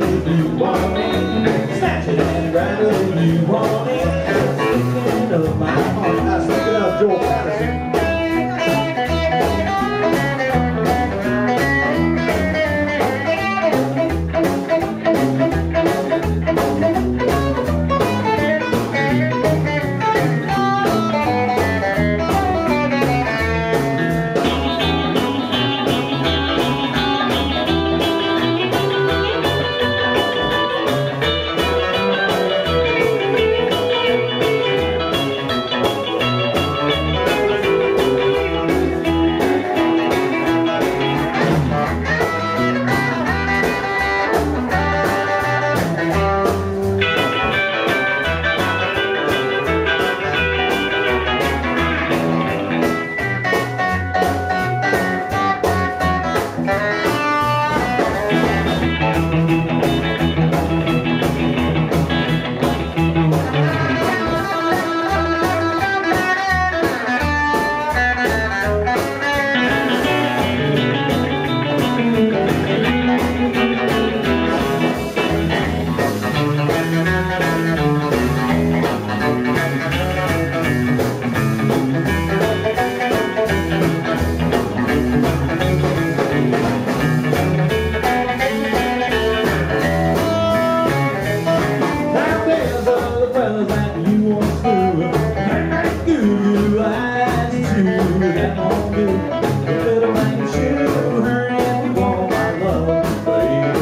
you want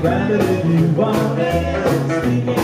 Grab it if you want it.